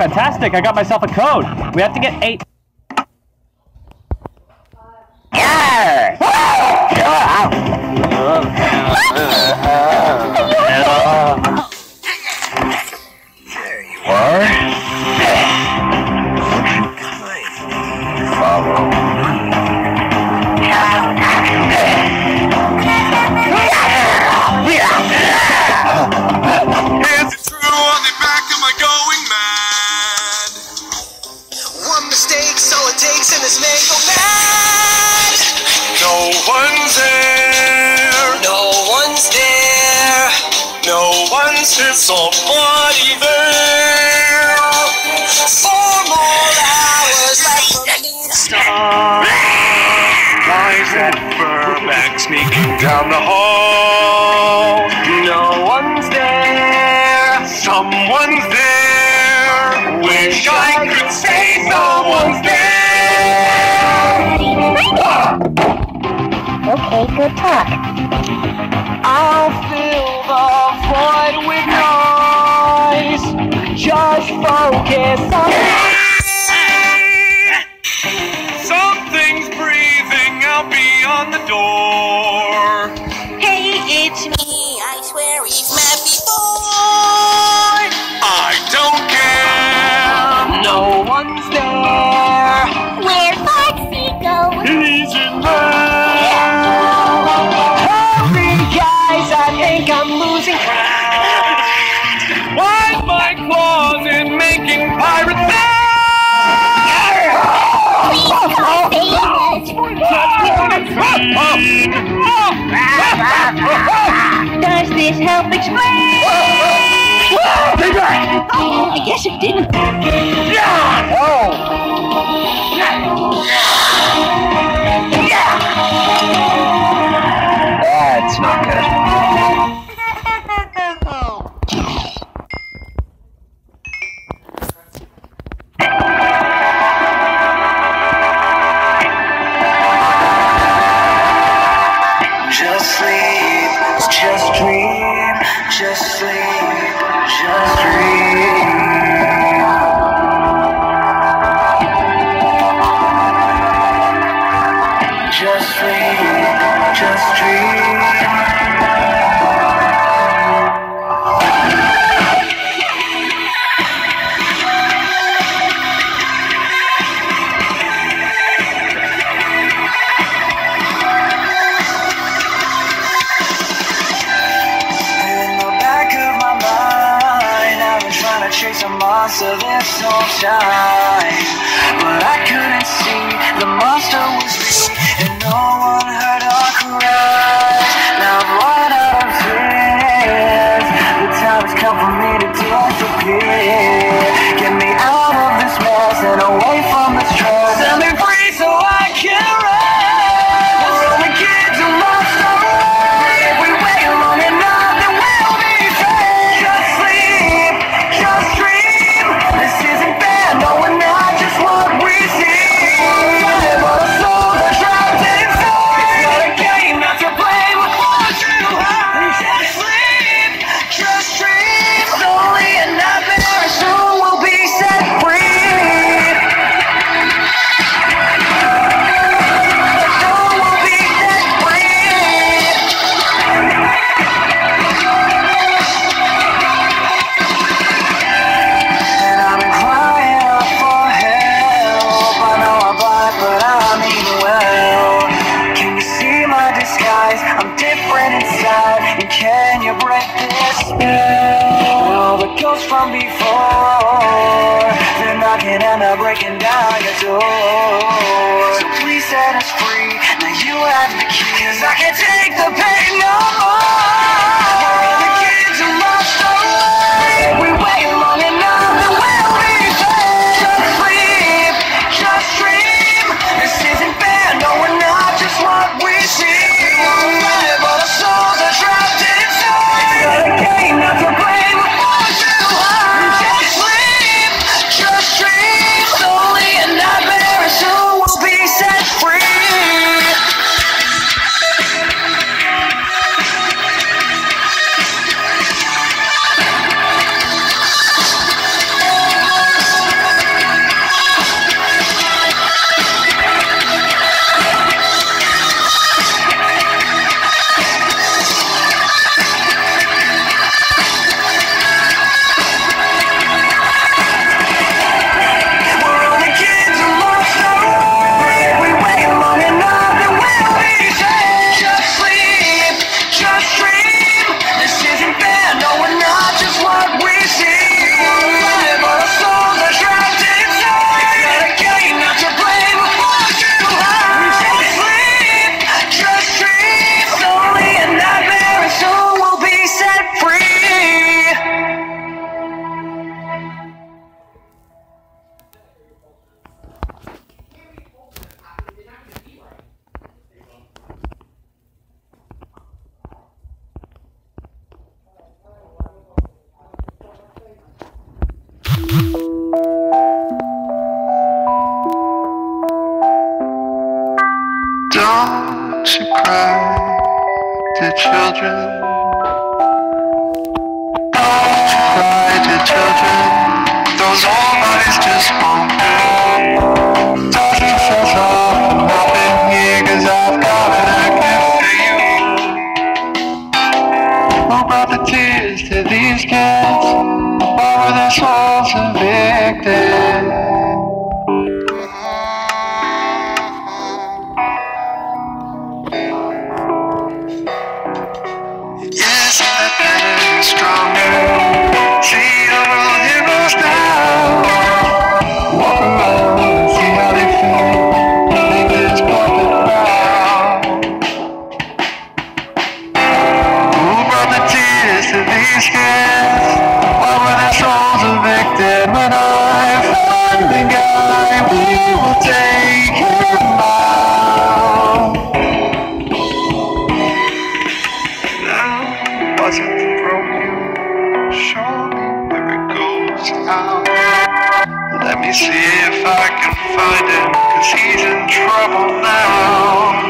Fantastic. I got myself a code. We have to get eight. There No one's here. Somebody there. Four more hours left for me to start. Lies at Burbank sneaking down the hall. No one's there. Someone's there. Wish I could say someone's there. Okay, good talk. I'll Something's breathing out beyond the door. Hey, it's me. I swear we've met before. I don't care. No one's there. Where'd Foxy go? He's in there. Hurry, guys, I think I'm losing ground. Wipe my claws This help explain? Oh, I guess it didn't. That's Just dream, just dream. Chase a monster this whole time. But I couldn't see the monster was me, they're breaking down your door. So please set us free. Now you have the key. Cause I can't take the pain no more. Don't you cry, dear children. Don't you cry, dear children. Those old eyes just won't. see if I can find it, cause he's in trouble now.